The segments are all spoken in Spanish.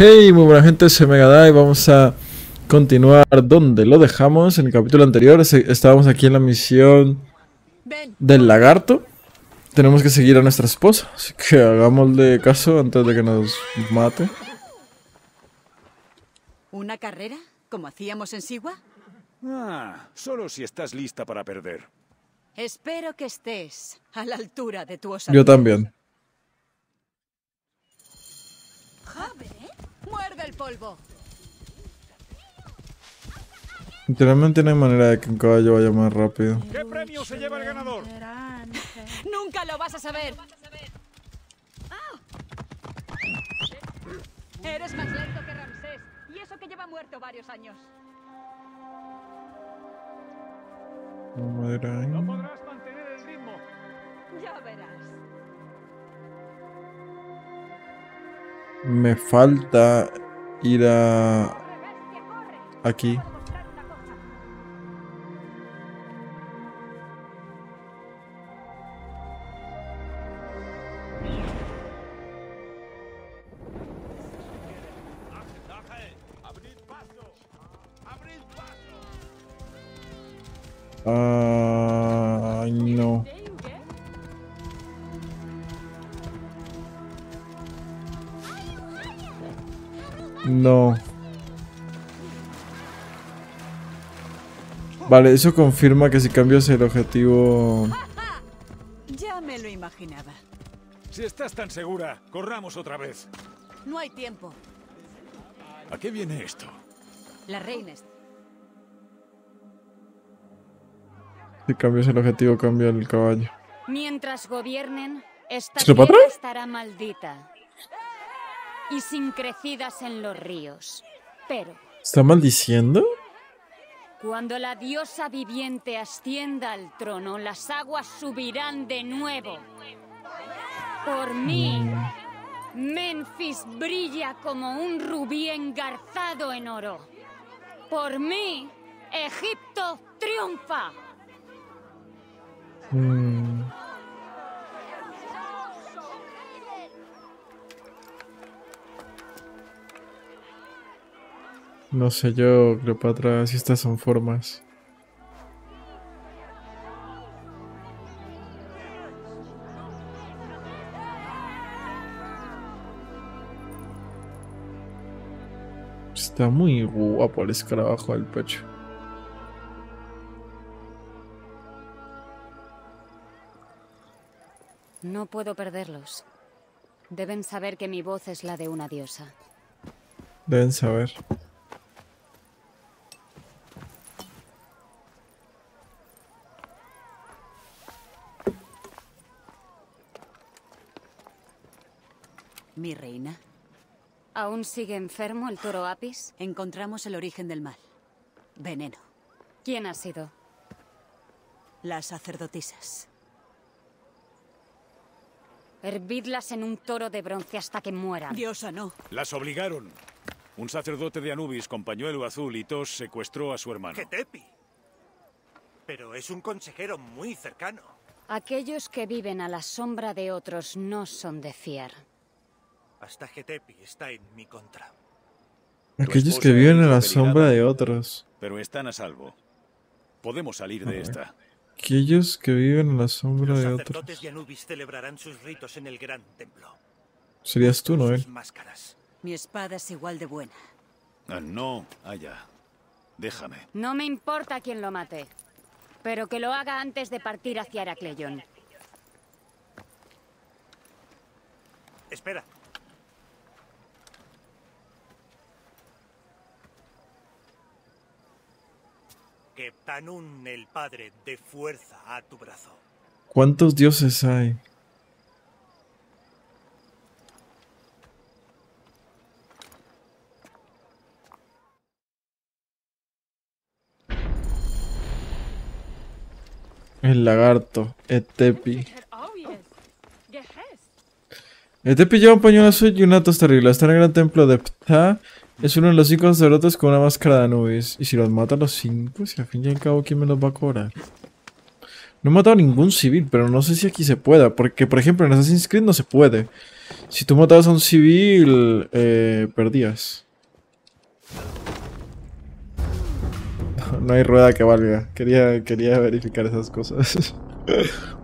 Hey, muy buena gente, soy Megadai. Vamos a continuar donde lo dejamos. En el capítulo anterior estábamos aquí en la misión del lagarto. Tenemos que seguir a nuestra esposa, así que hagámosle caso antes de que nos mate. ¿Una carrera? ¿Como hacíamos en Sigua? Ah, solo si estás lista para perder. Espero que estés a la altura de tu osadía. Yo también. ¡Muerde el polvo! Literalmente no hay manera de que un caballo vaya más rápido. ¿Qué premio se lleva el ganador? ¡Nunca lo vas a saber! Eres más lento que Ramsés, y eso que lleva muerto varios años. No podrás mantener el ritmo. Ya verás. Me falta ir a... Aquí. Ah, no. No. Vale, eso confirma que si cambias el objetivo... Ya me lo imaginaba. Si estás tan segura, corramos otra vez. No hay tiempo. ¿A qué viene esto? La reina está... Si cambias el objetivo, cambia el caballo. Mientras gobiernen, esta ¿Se lo tierra estará maldita y sin crecidas en los ríos. Pero ¿Está maldiciendo? cuando la diosa viviente ascienda al trono, las aguas subirán de nuevo. Por mí, Memphis brilla como un rubí engarzado en oro. Por mí, Egipto triunfa. Mm. No sé yo, Cleopatra, si estas son formas. Está muy guapo el escarabajo del pecho. No puedo perderlos. Deben saber que mi voz es la de una diosa. Deben saber. Mi reina, ¿Aún sigue enfermo el toro Apis? encontramos el origen del mal. Veneno. ¿Quién ha sido? Las sacerdotisas. Hervidlas en un toro de bronce hasta que mueran. Diosa, no. Las obligaron. Un sacerdote de Anubis con pañuelo azul y tos secuestró a su hermano. Getepi. Pero es un consejero muy cercano. Aquellos que viven a la sombra de otros no son de fiar. Hasta Getepi está en mi contra. Aquellos que viven en la sombra de otros. Pero están a salvo. Podemos salir de esta. Aquellos que viven en la sombra Los de sacerdotes otros. de Anubis celebrarán sus ritos en el gran templo. Serías tú, Noel. Sus máscaras. Mi espada es igual de buena. Ah, no, allá. Déjame. No me importa quién lo mate, pero que lo haga antes de partir hacia Heracleion. Espera. Que Tanun, el padre, dé fuerza a tu brazo. ¿Cuántos dioses hay? El lagarto, Etepi. Etepi lleva un pañuelo azul y una tos terrible. Está en el gran templo de Ptah. Es uno de los cinco sacerdotes con una máscara de Anubis. Y si los mata a los cinco, si al fin y al cabo, ¿quién me los va a cobrar? No he matado a ningún civil, pero no sé si aquí se pueda. Porque, por ejemplo, en Assassin's Creed no se puede. Si tú matabas a un civil, eh, perdías. No hay rueda que valga. Quería, quería verificar esas cosas.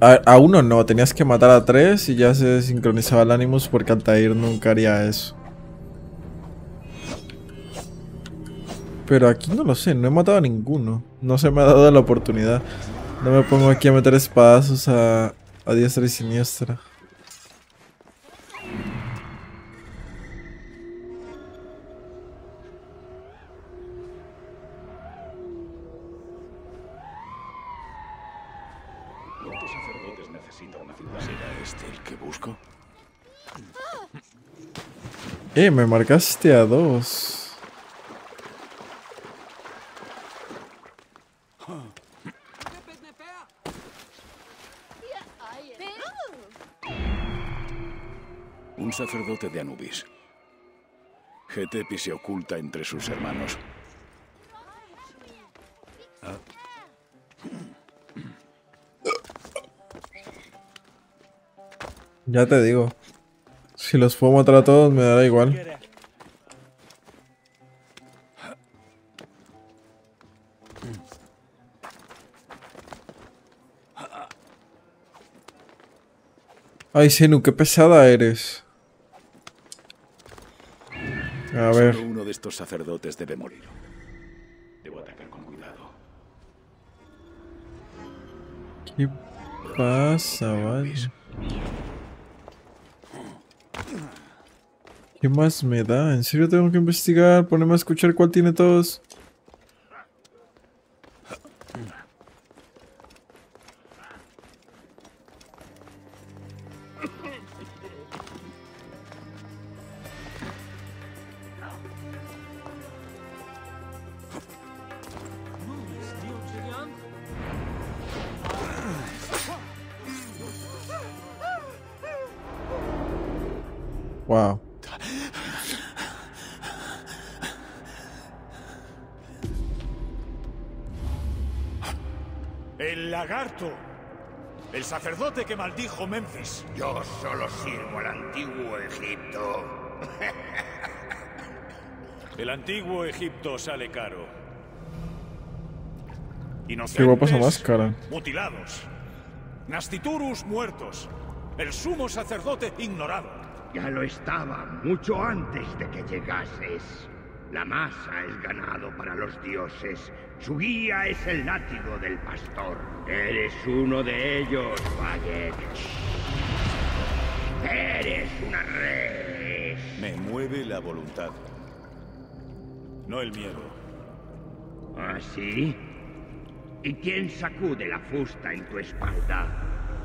A, uno no, tenías que matar a tres y ya se sincronizaba el Animus porque Altair nunca haría eso. Pero aquí no lo sé, no he matado a ninguno. No se me ha dado la oportunidad. No me pongo aquí a meter espadazos a, a diestra y siniestra. Eh, me marcaste a dos. Un sacerdote de Anubis. Getepi se oculta entre sus hermanos. Ya te digo. Si los puedo matar a todos, me dará igual. Ay, Senu, qué pesada eres. A ver. uno de estos sacerdotes debe morir. Debo atacar con cuidado. ¿Qué pasa, vale? ¿Qué más me da? ¿En serio tengo que investigar? Ponerme a escuchar cuál tiene todos. Maldijo Memphis. Yo solo sirvo al antiguo Egipto. El antiguo Egipto sale caro. Qué guapa esa máscara. Mutilados. Nastiturus muertos. El sumo sacerdote ignorado. Ya lo estaba mucho antes de que llegases. La masa es ganado para los dioses. Su guía es el látigo del pastor. Eres uno de ellos, Valle. Eres una res. Me mueve la voluntad. No el miedo. ¿Ah, sí? ¿Y quién sacude la fusta en tu espalda?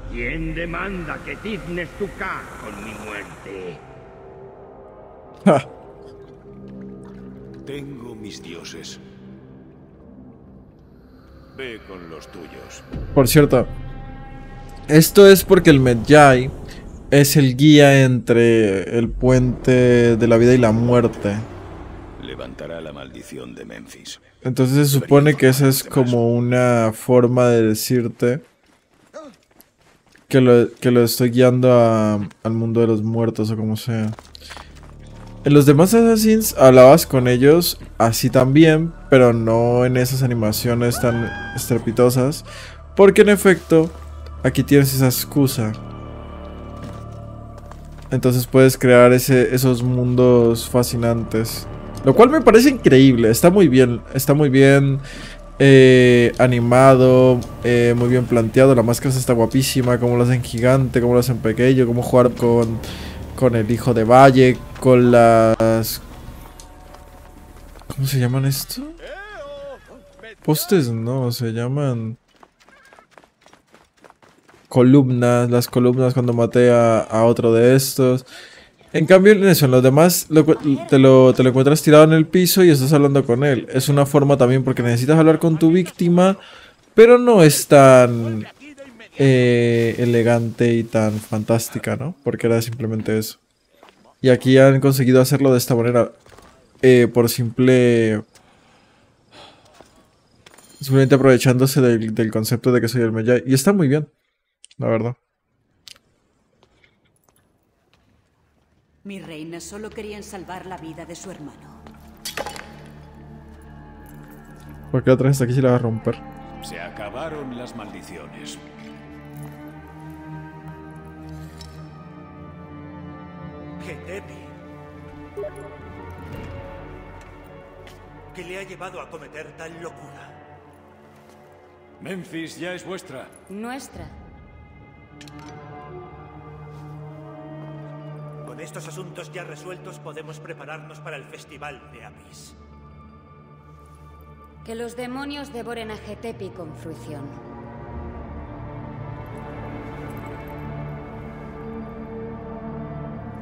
¿Quién demanda que tiznes tu ca con mi muerte? Tengo mis dioses. Ve con los tuyos. Por cierto, esto es porque el Medjay es el guía entre el puente de la vida y la muerte. Levantará la maldición de Memphis. Entonces se supone que esa es como una forma de decirte que lo, que lo estoy guiando al mundo de los muertos o como sea. En los demás Assassins hablabas con ellos así también, pero no en esas animaciones tan estrepitosas. Porque en efecto, aquí tienes esa excusa. Entonces puedes crear ese, esos mundos fascinantes. Lo cual me parece increíble, está muy bien, está muy bien eh, animado, eh, muy bien planteado. La máscara está guapísima, como lo hacen gigante, como lo hacen pequeño, como jugar con con el hijo de Valle, con las... ¿Cómo se llaman esto? Postes no, se llaman... Columnas, las columnas cuando maté a, otro de estos. En cambio, en eso, en los demás te, lo, te lo encuentras tirado en el piso y estás hablando con él. Es una forma también porque necesitas hablar con tu víctima, pero no es tan eh, elegante y tan fantástica, ¿no? Porque era simplemente eso. Y aquí han conseguido hacerlo de esta manera. Eh, por simple... Simplemente aprovechándose del, del, concepto de que soy el Mejai. Y está muy bien, la verdad. Mi reina solo querían salvar la vida de su hermano. ¿Por qué la traes aquí se la va a romper? Se acabaron las maldiciones. Getepi. ¿Qué le ha llevado a cometer tal locura? Memphis ya es vuestra. Nuestra. Con estos asuntos ya resueltos podemos prepararnos para el festival de Apis. Que los demonios devoren a Getepi con fruición.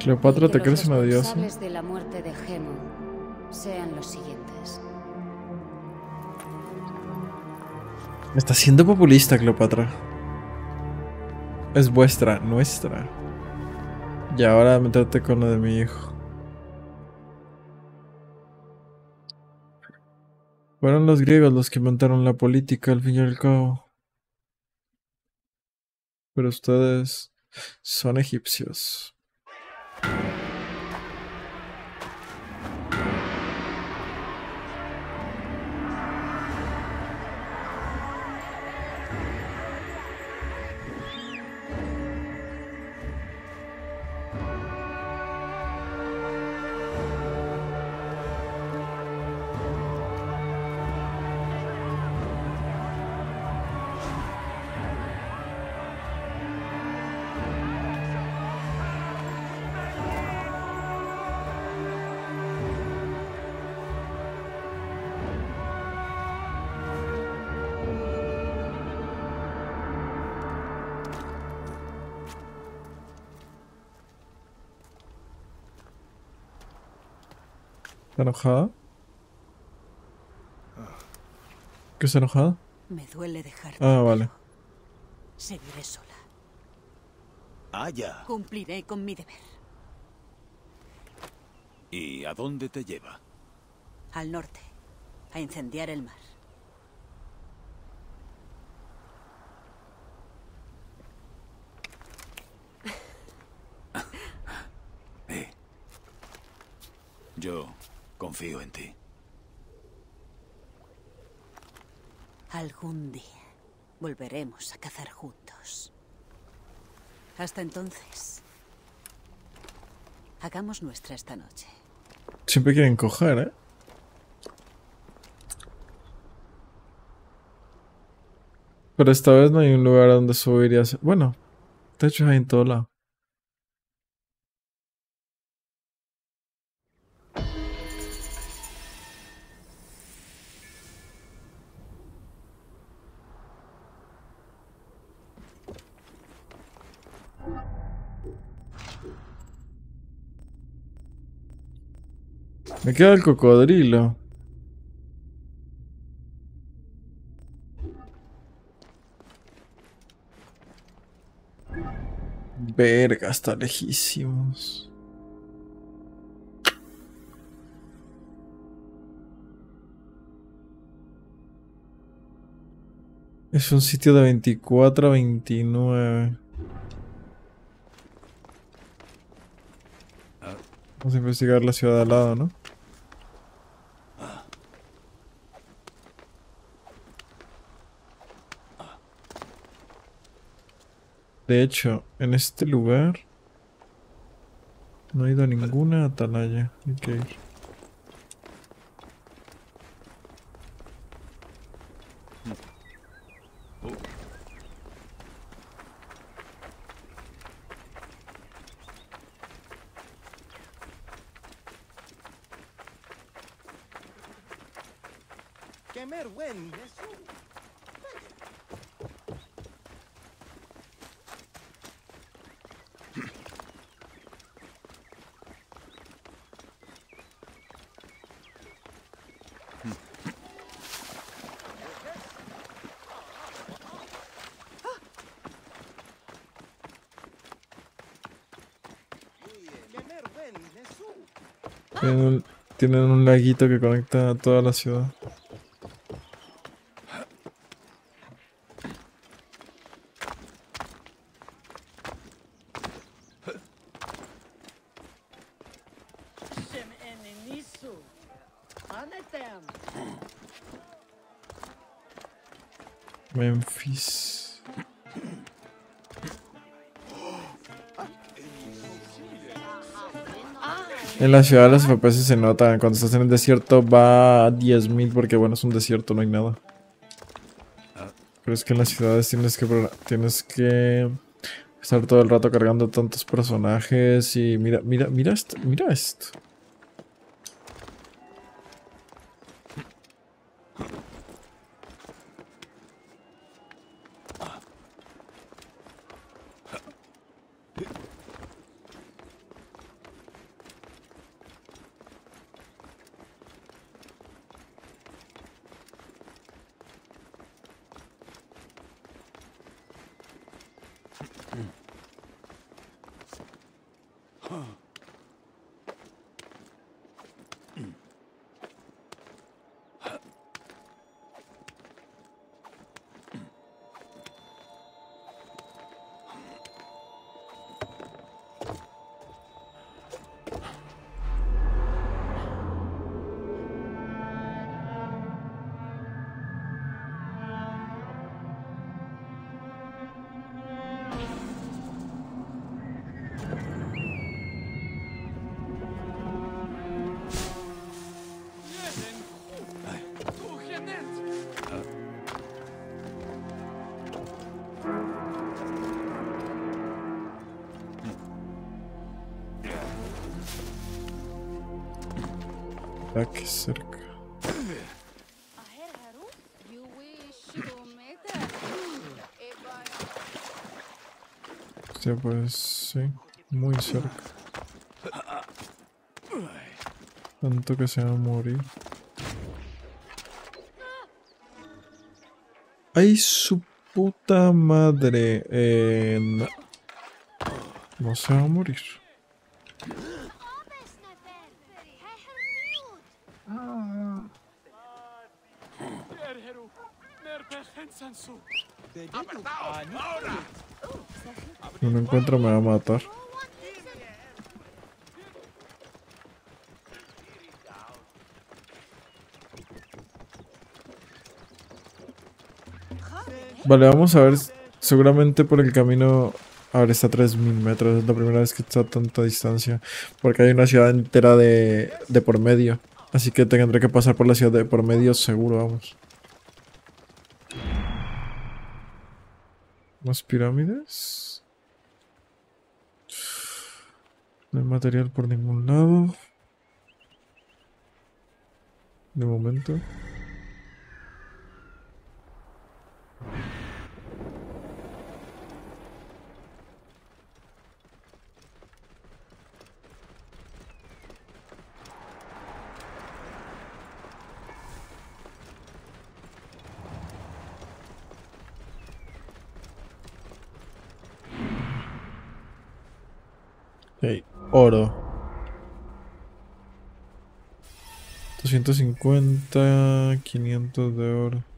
Cleopatra, ¿te crees una diosa? de la muerte de Gemo sean los siguientes. Está siendo populista, Cleopatra. Es vuestra, nuestra. Y ahora meterte con lo de mi hijo. Fueron los griegos los que inventaron la política al fin y al cabo. Pero ustedes son egipcios. you ¿Está enojada? ¿Qué está enojada? Me duele dejarte. Ah, vale. Seguiré sola. Aya. Cumpliré con mi deber. ¿Y a dónde te lleva? Al norte. A incendiar el mar. Eh. Yo confío en ti. Algún día volveremos a cazar juntos. Hasta entonces, hagamos nuestra esta noche. Siempre quieren coger, ¿eh? Pero esta vez no hay un lugar donde subir y hacer... Bueno, techos hay en todo lado. Me queda el cocodrilo. Verga, está lejísimos. Es un sitio de 24 a 29. Vamos a investigar la ciudad al lado, ¿no? De hecho, en este lugar no he ido a ninguna atalaya. Hay que ir. Tienen un laguito que conecta a toda la ciudad. Memphis. En la ciudad los FPS se notan. Cuando estás en el desierto va a 10.000 porque bueno, es un desierto, no hay nada. Pero es que en las ciudades tienes que tienes que estar todo el rato cargando tantos personajes y mira, mira, mira esto, mira esto. Aquí cerca. Hostia, pues sí, muy cerca. Tanto que se va a morir. ¡Ay, su puta madre! Eh, no. no se va a morir. Me encuentro, me va a matar. Vale, vamos a ver. Seguramente por el camino. Ahora está a 3000 metros. Es la primera vez que está a tanta distancia. Porque hay una ciudad entera de, de por medio. Así que tendré que pasar por la ciudad de por medio seguro, vamos. Más pirámides. No hay material por ningún lado. De momento. Oro. 250, 500 de oro.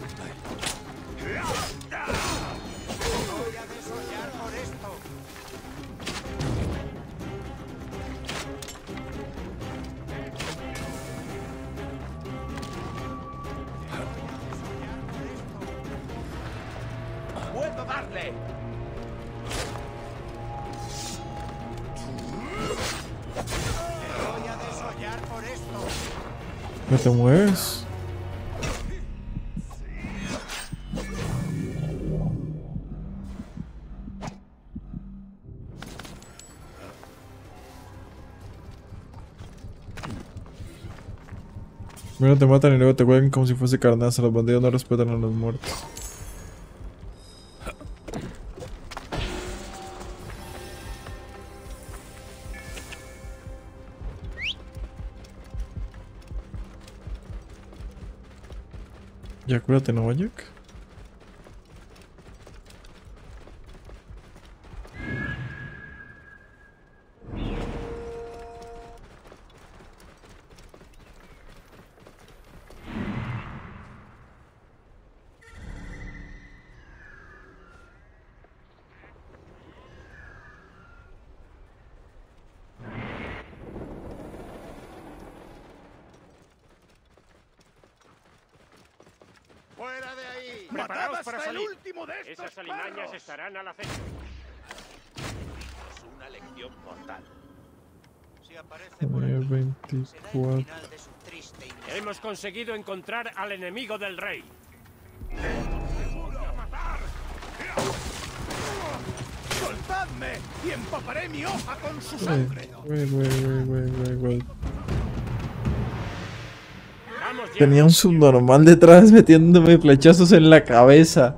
Voy a desollar por esto. ¡Puedo darle! Voy a desollar por esto. No te mueves. te matan y luego te juegan como si fuese carnaza. Los bandidos no respetan a los muertos. Ya cúrate, ¿no, Jack? Conseguido encontrar al enemigo del rey. ¡Soltadme! ¡Y empaparé mi hoja con su sangre! wait, wait, wait. Tenía un subnormal detrás metiéndome flechazos en la cabeza.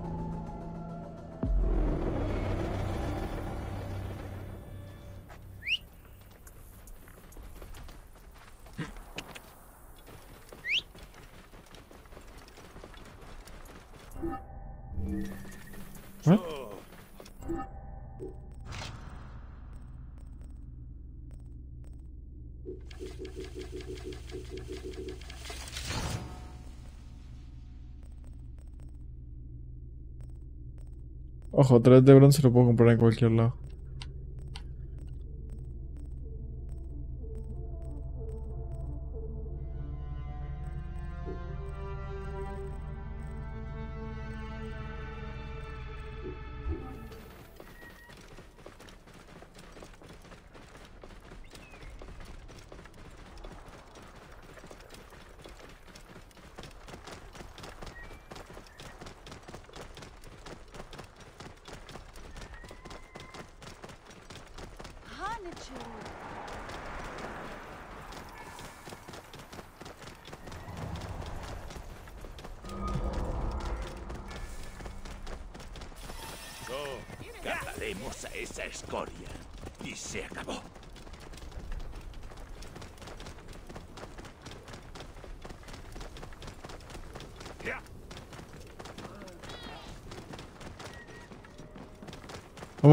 Ojo, 3 de bronce lo puedo comprar en cualquier lado.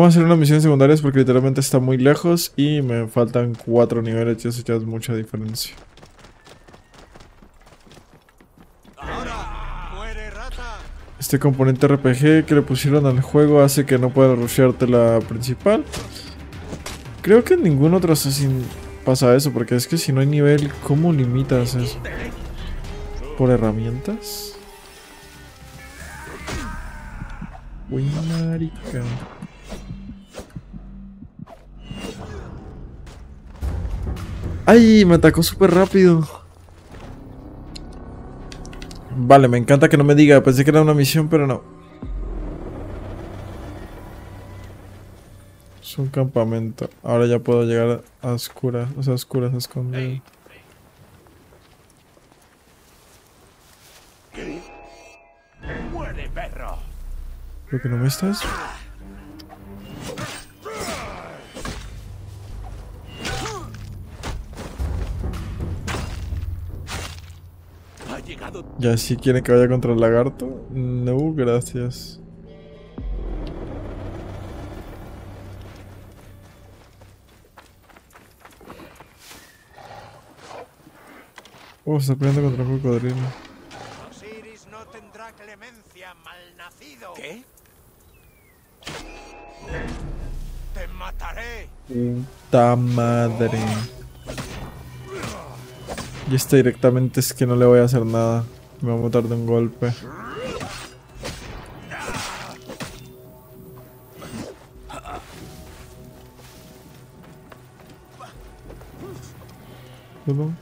Vamos a hacer unas misiones secundarias porque literalmente está muy lejos y me faltan 4 niveles y eso ya es mucha diferencia. ¡Ahora! ¡Muere, rata! Este componente RPG que le pusieron al juego hace que no pueda rushearte la principal. Creo que en ningún otro Assassin pasa eso, porque es que si no hay nivel, ¿cómo limitas eso? ¿Por herramientas? Uy, marica. ¡Ay! Me atacó súper rápido. Vale, me encanta que no me diga. Pensé que era una misión, pero no. Es un campamento. Ahora ya puedo llegar a oscuras. O sea, a oscuras. ¡Muere, perro! Creo que no me estás. Ya si quieren que vaya contra el lagarto. No, gracias. Oh, está peleando contra un cocodrilo. Osiris no tendrá clemencia, malnacido. ¿Qué? ¡Te mataré! Puta madre. Y este directamente es que no le voy a hacer nada. Me va a matar de un golpe. ¿Puedo?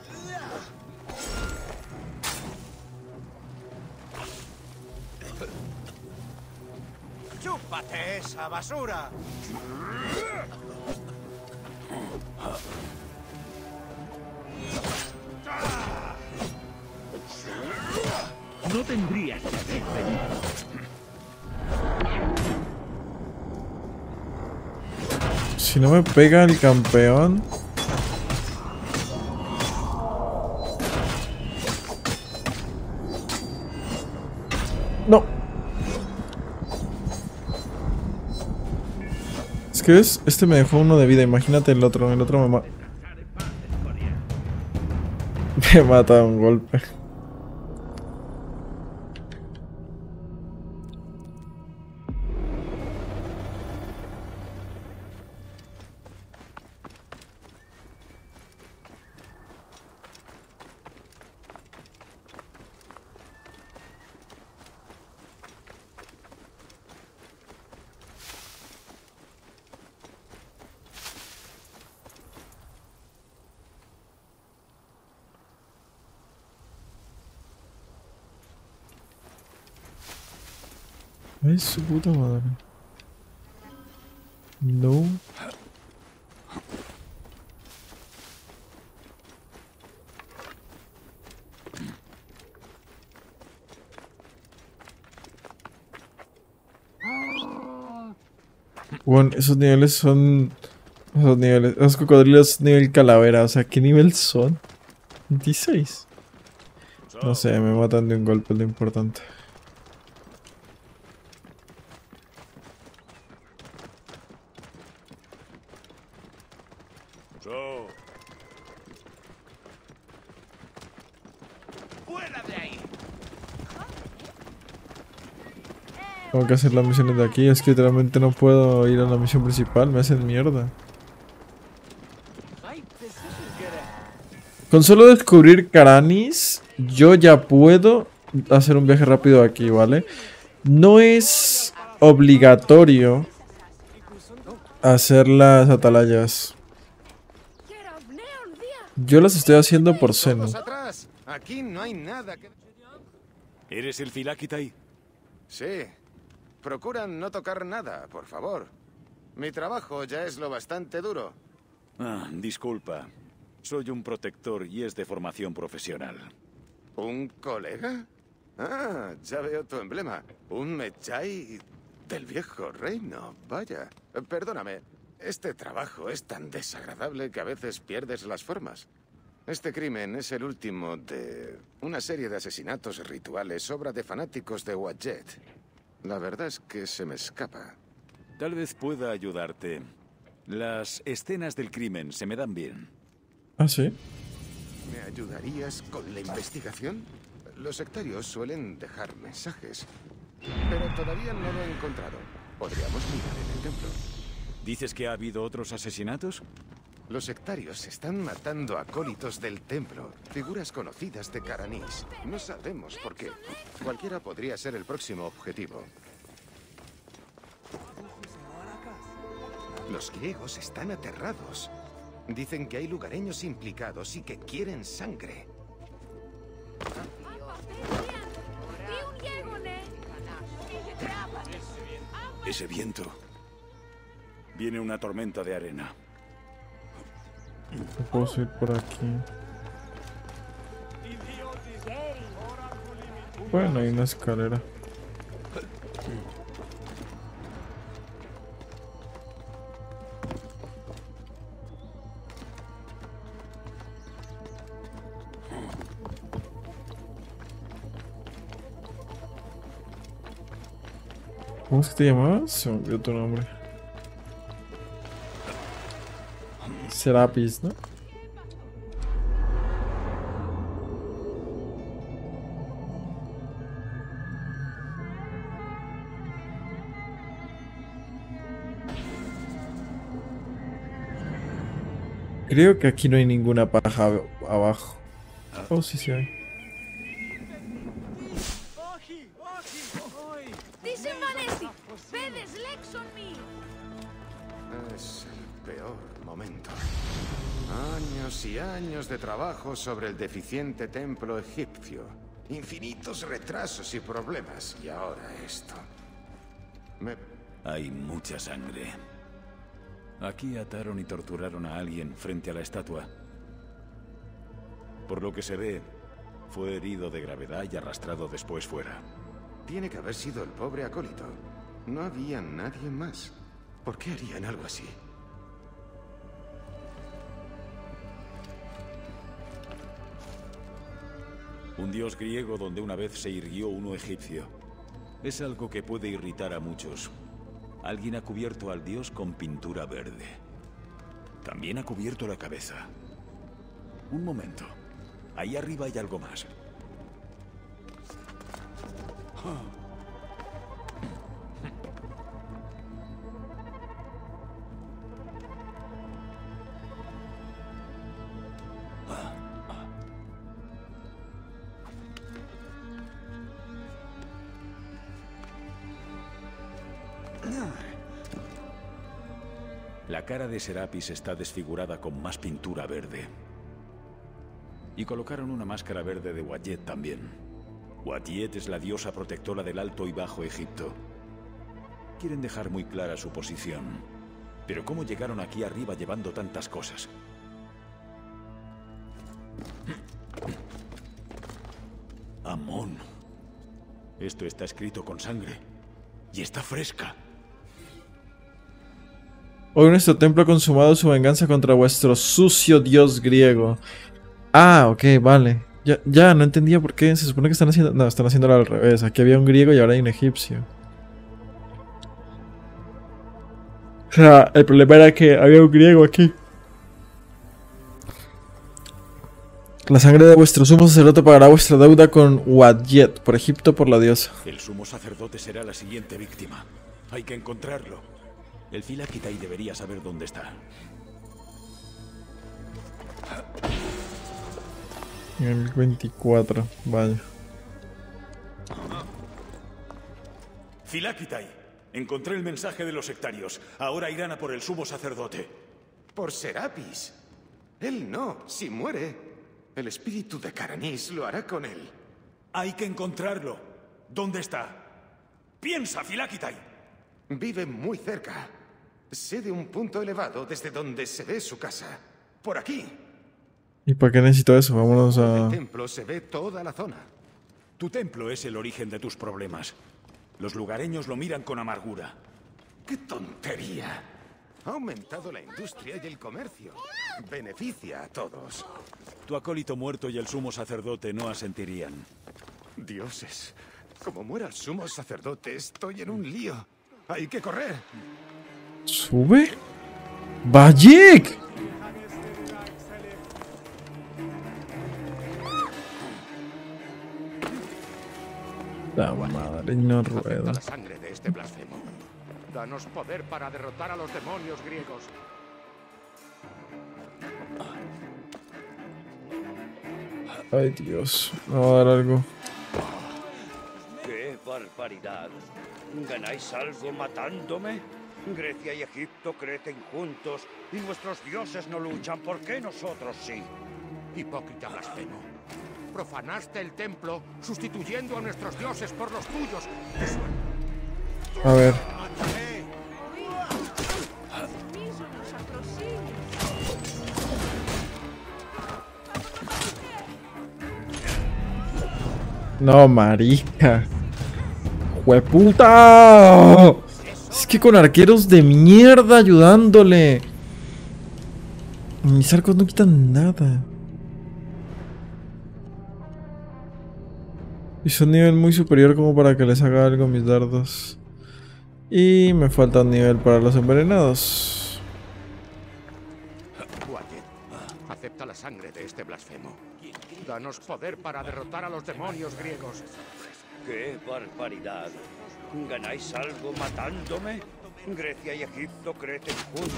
¡Chúpate esa basura! No tendrías que haber venido. Si no me pega el campeón. No. Es que es, este me dejó uno de vida, imagínate el otro, el otro me mata. Me mata un golpe. Ay, su puta madre. No. Bueno, esos niveles son... Esos niveles... Esos cocodrilos nivel calavera. O sea, ¿qué nivel son? 26. No sé, me matan de un golpe, lo importante. Tengo que hacer las misiones de aquí. Es que literalmente no puedo ir a la misión principal. Me hacen mierda. Con solo descubrir Karanis, yo ya puedo hacer un viaje rápido aquí, ¿vale? No es obligatorio hacer las atalayas. Yo las estoy haciendo por seno. atrás. Aquí no hay nada que... ¿eres el Filakitai? Sí. Procuran no tocar nada, por favor. Mi trabajo ya es lo bastante duro. Ah, disculpa. Soy un protector y es de formación profesional. ¿Un colega? Ah, ya veo tu emblema. Un Mechai del viejo reino. Vaya. Perdóname. Este trabajo es tan desagradable que a veces pierdes las formas. Este crimen es el último de una serie de asesinatos rituales, obra de fanáticos de Wadjet. La verdad es que se me escapa. Tal vez pueda ayudarte. Las escenas del crimen se me dan bien. Ah, sí. ¿Me ayudarías con la investigación? Los sectarios suelen dejar mensajes, pero todavía no lo he encontrado. Podríamos mirar en el templo. ¿Dices que ha habido otros asesinatos? Los sectarios están matando acólitos del templo, figuras conocidas de Karanis. No sabemos por qué. Cualquiera podría ser el próximo objetivo. Los griegos están aterrados. Dicen que hay lugareños implicados y que quieren sangre. Ese viento. Viene una tormenta de arena. No puedo ir por aquí. Bueno, hay una escalera. ¿Cómo es que te llamabas? Se me olvidó tu nombre. Serapis, ¿no? Creo que aquí no hay ninguna paja ab- abajo. Oh, sí, sí hay. Sobre el deficiente templo egipcio. Infinitos retrasos y problemas. Y ahora esto. Me... Hay mucha sangre. Aquí ataron y torturaron a alguien frente a la estatua. Por lo que se ve, fue herido de gravedad y arrastrado después fuera. Tiene que haber sido el pobre acólito. No había nadie más. ¿Por qué harían algo así? Un dios griego donde una vez se irguió uno egipcio. Es algo que puede irritar a muchos. Alguien ha cubierto al dios con pintura verde. También ha cubierto la cabeza. Un momento. Ahí arriba hay algo más. La cara de Serapis está desfigurada con más pintura verde. Y colocaron una máscara verde de Wayet también. Wayet es la diosa protectora del Alto y Bajo Egipto. Quieren dejar muy clara su posición. Pero ¿cómo llegaron aquí arriba llevando tantas cosas? Amón. Esto está escrito con sangre. Y está fresca. Hoy nuestro templo ha consumado su venganza contra vuestro sucio dios griego. Ah, ok, vale. Ya, ya, no entendía por qué. Se supone que están haciendo... No, están haciéndolo al revés. Aquí había un griego y ahora hay un egipcio. O sea, el problema era que había un griego aquí. La sangre de vuestro sumo sacerdote pagará vuestra deuda con Wadjet, por Egipto, por la diosa. El sumo sacerdote será la siguiente víctima. Hay que encontrarlo. El Filakitai debería saber dónde está. El 24, vaya. Filakitai, encontré el mensaje de los sectarios. Ahora irán a por el sumo sacerdote. Por Serapis. Él no, si muere. El espíritu de Caranis lo hará con él. Hay que encontrarlo. ¿Dónde está? Piensa, Filakitai. Vive muy cerca. Sé de un punto elevado desde donde se ve su casa. Por aquí. ¿Y para qué necesito eso? Vámonos a... templo se ve toda la zona. Tu templo es el origen de tus problemas. Los lugareños lo miran con amargura. ¡Qué tontería! Ha aumentado la industria y el comercio. Beneficia a todos. Tu acólito muerto y el sumo sacerdote no asentirían. Dioses, como muera el sumo sacerdote, estoy en un lío. Hay que correr. ¿Sube? ¡Bayek! La madre no rueda. la sangre de este blasfemo. Danos poder para derrotar a los demonios griegos. Ay, Dios. Me va a dar algo. ¡Qué barbaridad! ¿Ganáis algo matándome? Grecia y Egipto crecen juntos y nuestros dioses no luchan. ¿Por qué nosotros sí? Hipócrita blasfemo. Profanaste el templo sustituyendo a nuestros dioses por los tuyos. A ver. No, marica. ¡Jueputa! Es que con arqueros de mierda ayudándole. Mis arcos no quitan nada. Y son nivel muy superior como para que les haga algo a mis dardos. Y me falta un nivel para los envenenados. Wyatt, acepta la sangre de este blasfemo. Danos poder para derrotar a los demonios griegos. ¡Qué barbaridad! ¿Ganáis algo matándome? Grecia y Egipto crecen juntos.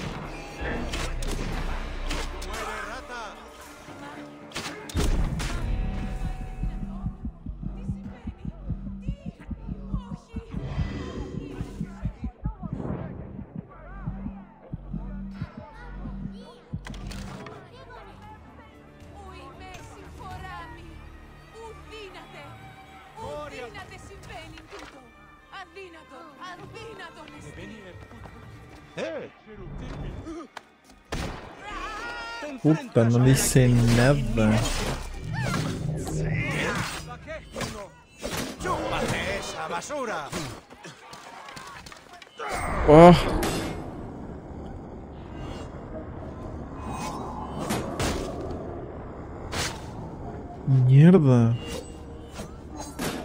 Puta, no dice nada. ¡Chúpate esa basura! Oh. Mierda.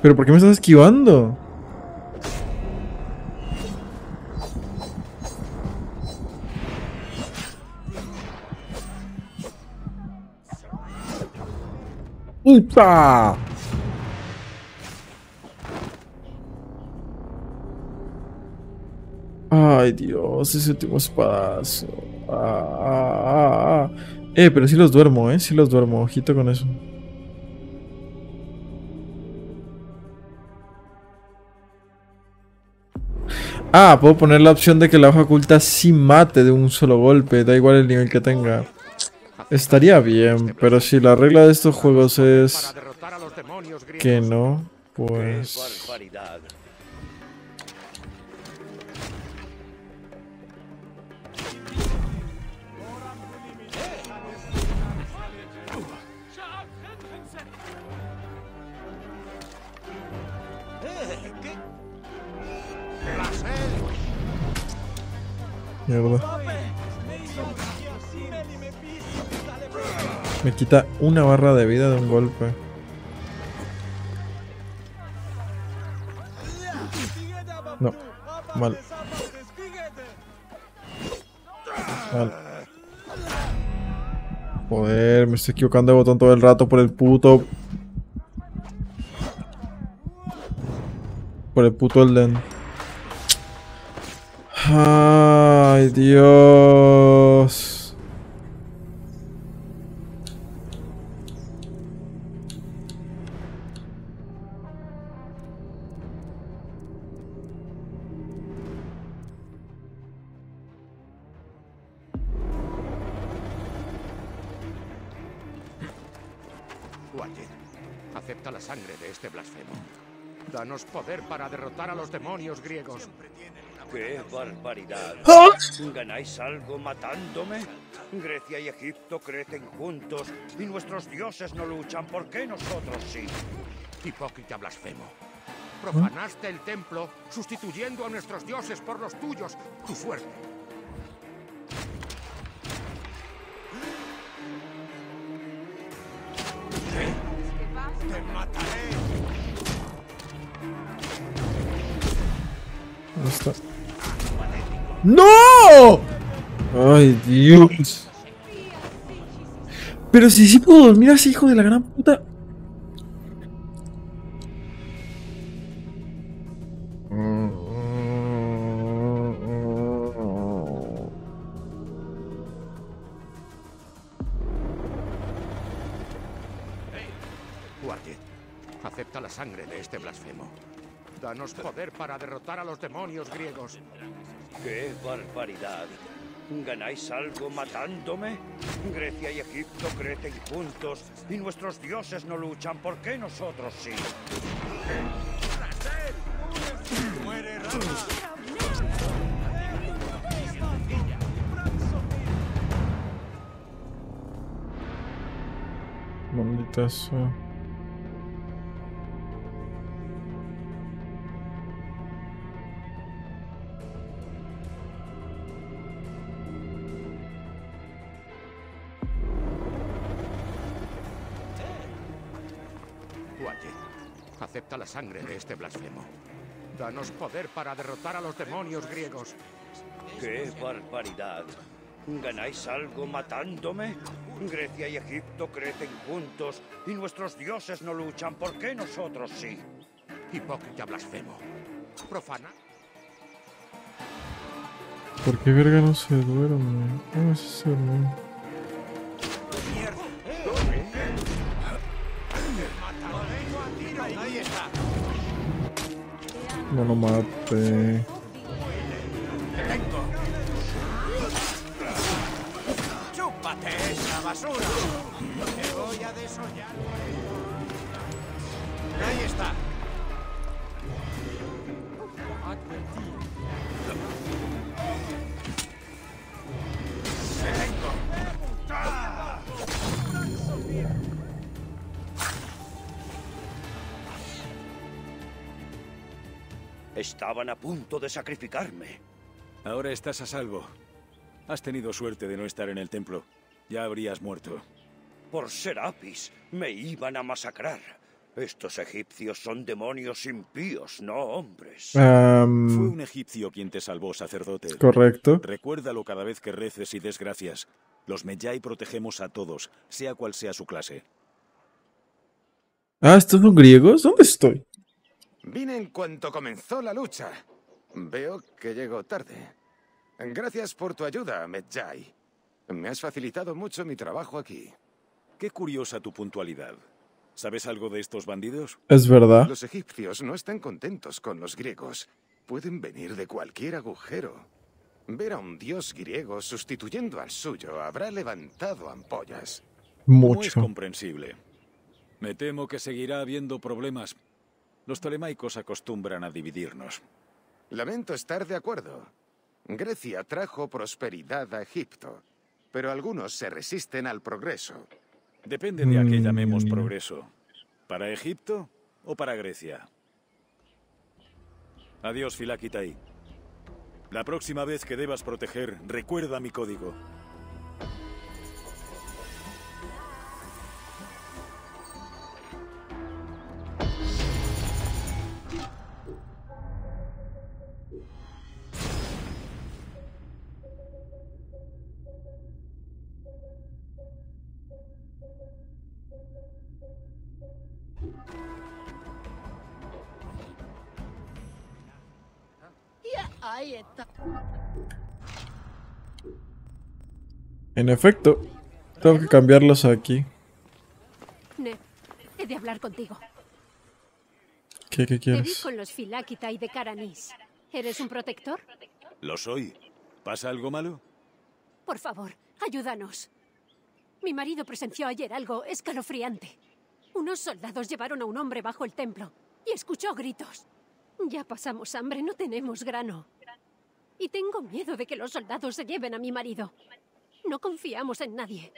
¿Pero por qué me estás esquivando? Ay, Dios, ese último espadazo. Ah, ah, ah. Eh, pero sí los duermo, eh. Sí los duermo. Ojito con eso. Ah, puedo poner la opción de que la hoja oculta sí mate de un solo golpe. Da igual el nivel que tenga. Estaría bien, pero si la regla de estos juegos es que no, pues... Me quita una barra de vida de un golpe. No, mal. Mal. Joder, me estoy equivocando de botón todo el rato por el puto... Por el puto Elden. Ay, Dios. Poder para derrotar a los demonios griegos. ¡Qué barbaridad! ¡Ah! ¿Ganáis algo matándome? Grecia y Egipto crecen juntos y nuestros dioses no luchan. ¿Por qué nosotros sí? Hipócrita blasfemo. Profanaste el templo sustituyendo a nuestros dioses por los tuyos. Tu suerte. ¡Te mataré! Está? ¡No! Ay, Dios. Pero si sí puedo dormir así, hijo de la gran puta. Acepta la sangre de este blasfemo. Danos poder para derrotar a los demonios griegos. ¡Qué barbaridad! ¿Ganáis algo matándome? Grecia y Egipto crecen juntos y nuestros dioses no luchan. ¿Por qué nosotros sí? ¡Muere Maldita sangre de este blasfemo. Danos poder para derrotar a los demonios griegos. ¡Qué barbaridad! ¿Ganáis algo matándome? Grecia y Egipto crecen juntos y nuestros dioses no luchan. ¿Por qué nosotros sí? Hipócrita blasfemo. Profana. ¿Por qué verga no se duerme? ¿Cómo se duerme? Ahí No lo mate. ¡Chúpate esa basura! Te voy a desollar. Ahí está. Estaban a punto de sacrificarme. Ahora estás a salvo. Has tenido suerte de no estar en el templo. Ya habrías muerto. Por Serapis, me iban a masacrar. Estos egipcios son demonios impíos, no hombres. Fue Am, un egipcio quien te salvó, sacerdote. correcto. Recuérdalo cada vez que reces y desgracias. Los Medjay protegemos a todos, sea cual sea su clase. Ah, ¿estos son griegos? ¿Dónde estoy? Vine en cuanto comenzó la lucha. Veo que llego tarde. Gracias por tu ayuda, Medjay. Me has facilitado mucho mi trabajo aquí. Qué curiosa tu puntualidad. ¿Sabes algo de estos bandidos? Es verdad. Los egipcios no están contentos con los griegos. Pueden venir de cualquier agujero. Ver a un dios griego sustituyendo al suyo habrá levantado ampollas. Como es Mucho. comprensible. Me temo que seguirá habiendo problemas. Los tolemaicos acostumbran a dividirnos. Lamento estar de acuerdo. Grecia trajo prosperidad a Egipto, pero algunos se resisten al progreso. Depende de a qué llamemos Mm. progreso. ¿Para Egipto o para Grecia? Adiós, Filakitai. La próxima vez que debas proteger, recuerda mi código. Ahí está. En efecto, tengo que cambiarlos aquí. Ne, he de hablar contigo. ¿Qué, qué Te vi quieres? con los Filakitai de Karanis. ¿Eres un protector? Lo soy. ¿Pasa algo malo? Por favor, ayúdanos. Mi marido presenció ayer algo escalofriante. Unos soldados llevaron a un hombre bajo el templo y escuchó gritos. Ya pasamos hambre, no tenemos grano. Y tengo miedo de que los soldados se lleven a mi marido. No confiamos en nadie.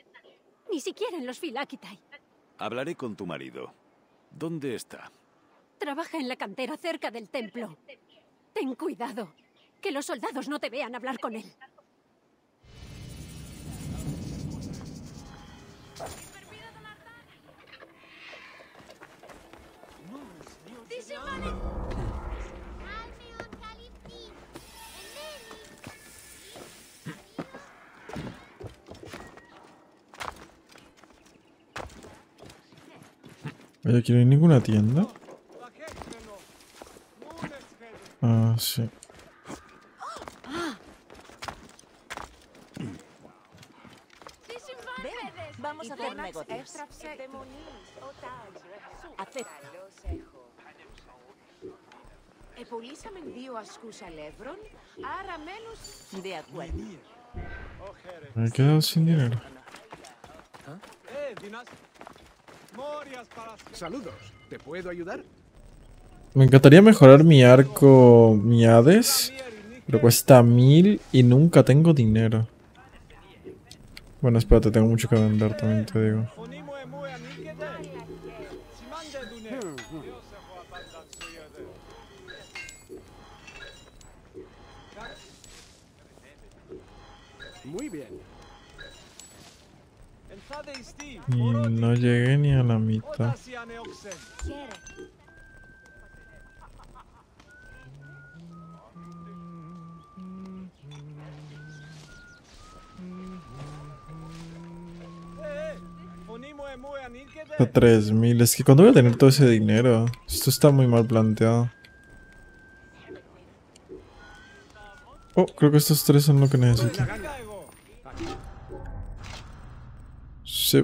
Ni siquiera en los Filakitai. Hablaré con tu marido. ¿Dónde está? Trabaja en la cantera cerca del templo. Ten cuidado. Que los soldados no te vean hablar con él. aquí no hay ninguna tienda. Ah, sí. Vamos a hacer negocios. Acepta. Επολύσαμε δύο ασκούς αλεύρων, άρα μένους... De acuerdo. Me he quedado sin dinero. Saludos. ¿Te puedo ayudar? Me encantaría mejorar mi arco, mi Hades, pero cuesta mil y nunca tengo dinero. Bueno, espérate, tengo mucho que vender, también te digo. Muy bien. Y no llegué ni a la mitad. A 3000. Es que cuando voy a tener todo ese dinero. Esto está muy mal planteado. Oh, creo que estos tres son lo que necesito. Sí.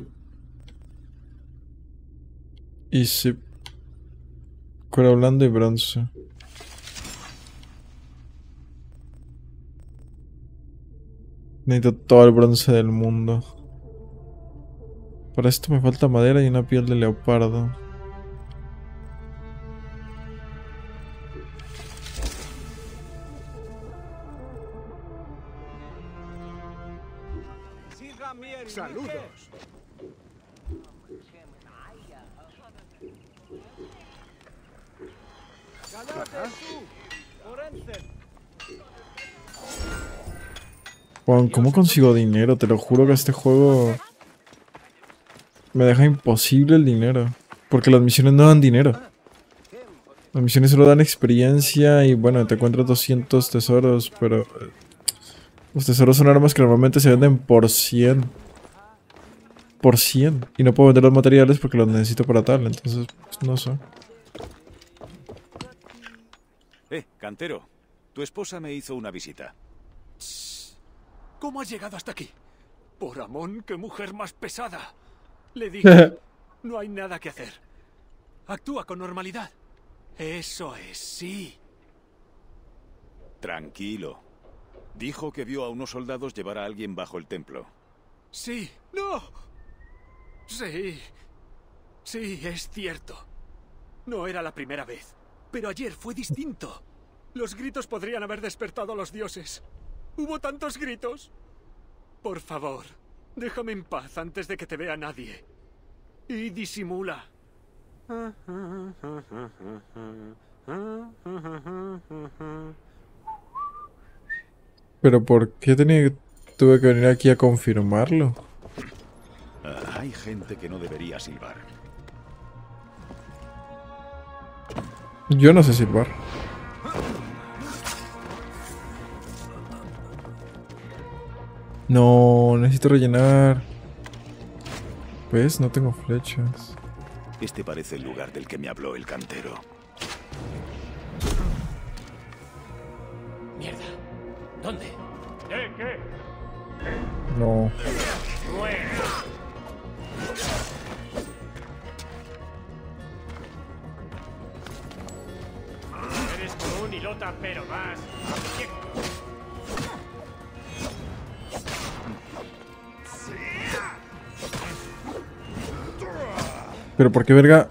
Y sí. Cuero blando y bronce. Necesito todo el bronce del mundo. Para esto me falta madera y una piel de leopardo. Saludos. Juan, ¿cómo consigo dinero? Te lo juro que este juego me deja imposible el dinero. Porque las misiones no dan dinero. Las misiones solo dan experiencia y bueno, te encuentras 200 tesoros, pero... Los tesoros son armas que normalmente se venden por 100. por 100. Y no puedo vender los materiales porque los necesito para tal. Entonces, pues, no sé. Eh, cantero. Tu esposa me hizo una visita. ¿Cómo has llegado hasta aquí? Por Amón, qué mujer más pesada. Le dije, no hay nada que hacer. Actúa con normalidad. Eso es, sí. Tranquilo. Dijo que vio a unos soldados llevar a alguien bajo el templo. Sí, no. Sí. Sí, es cierto. No era la primera vez. Pero ayer fue distinto. Los gritos podrían haber despertado a los dioses. Hubo tantos gritos. Por favor, déjame en paz antes de que te vea nadie. Y disimula. Pero ¿por qué tenía tuve que venir aquí a confirmarlo? Ah, hay gente que no debería silbar. Yo no sé silbar. No, necesito rellenar. ¿Ves? No tengo flechas. Este parece el lugar del que me habló el cantero. No. Eres como un hilota, pero más. Pero ¿por qué verga?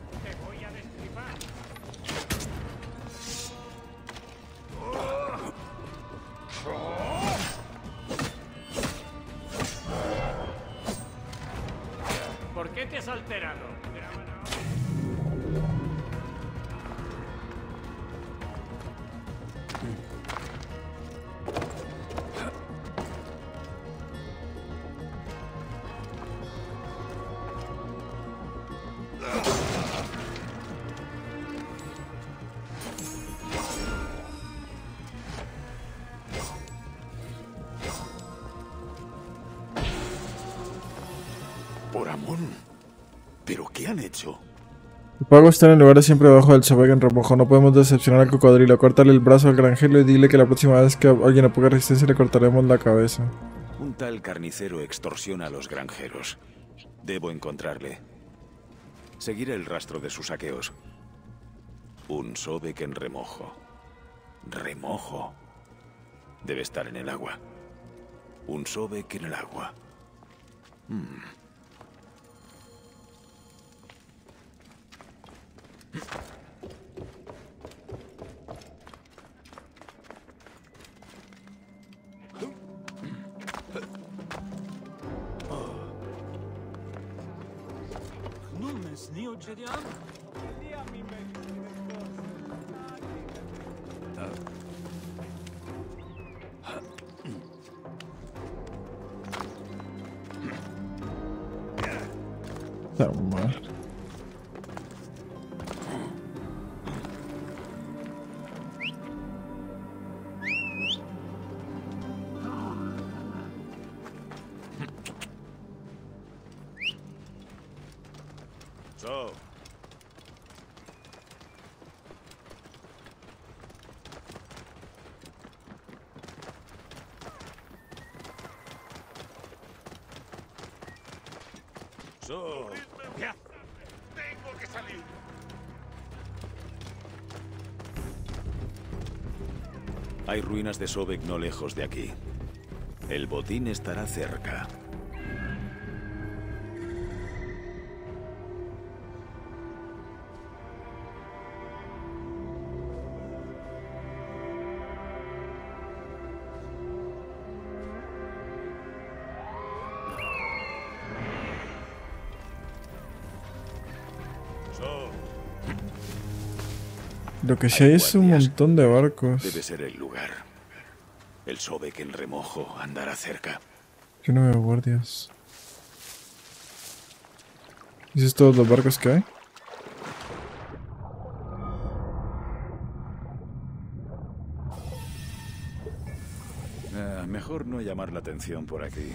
El pago está en el lugar de siempre debajo del en remojo. No podemos decepcionar al cocodrilo. Córtale el brazo al granjero y dile que la próxima vez que alguien apoque resistencia le cortaremos la cabeza. Un tal carnicero extorsiona a los granjeros. Debo encontrarle. Seguiré el rastro de sus saqueos. Un Sobek en remojo. Remojo. Debe estar en el agua. Un Sobek en el agua. Hmm. Numes neogerian? Dia mi merge di scorso. Hay ruinas de Sobek no lejos de aquí. El botín estará cerca. Lo que sé es un montón de barcos. Debe ser el lugar. El Sobek en remojo andará cerca. Yo no veo guardias. ¿Dices todos los barcos que hay? Ah, mejor no llamar la atención por aquí.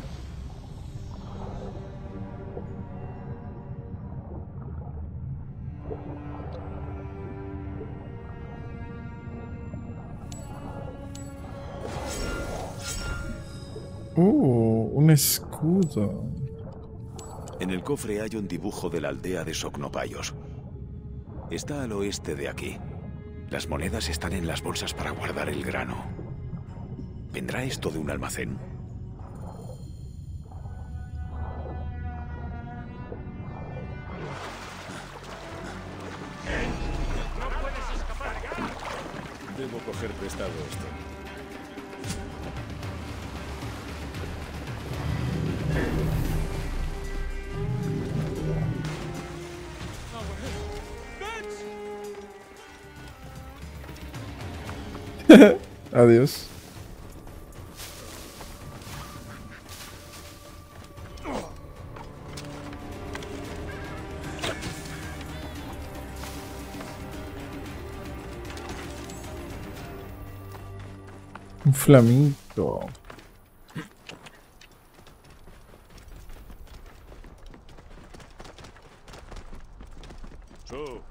Uh, un escudo. En el cofre hay un dibujo de la aldea de Socnopayos. Está al oeste de aquí. Las monedas están en las bolsas para guardar el grano. ¿Vendrá esto de un almacén? Adiós. Un flamenco. Su.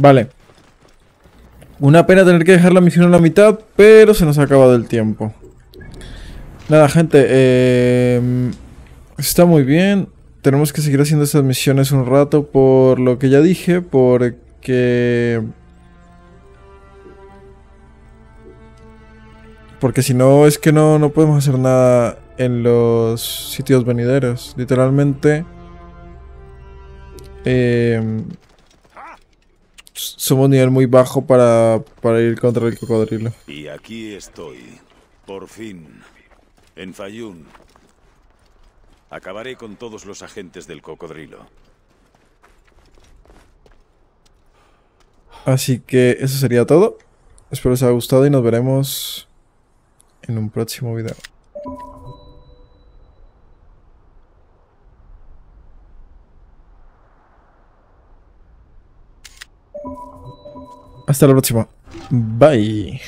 Vale. Una pena tener que dejar la misión a la mitad, pero se nos ha acabado el tiempo. Nada, gente. eh, está muy bien. Tenemos que seguir haciendo estas misiones un rato por lo que ya dije, porque... Porque si no, es que no, no podemos hacer nada en los sitios venideros. Literalmente... eh, somos nivel muy bajo para, para ir contra el cocodrilo. Y aquí estoy, por fin, en Fayún. Acabaré con todos los agentes del cocodrilo. Así que eso sería todo. Espero os haya gustado y nos veremos en un próximo video. Hasta la próxima. Bye.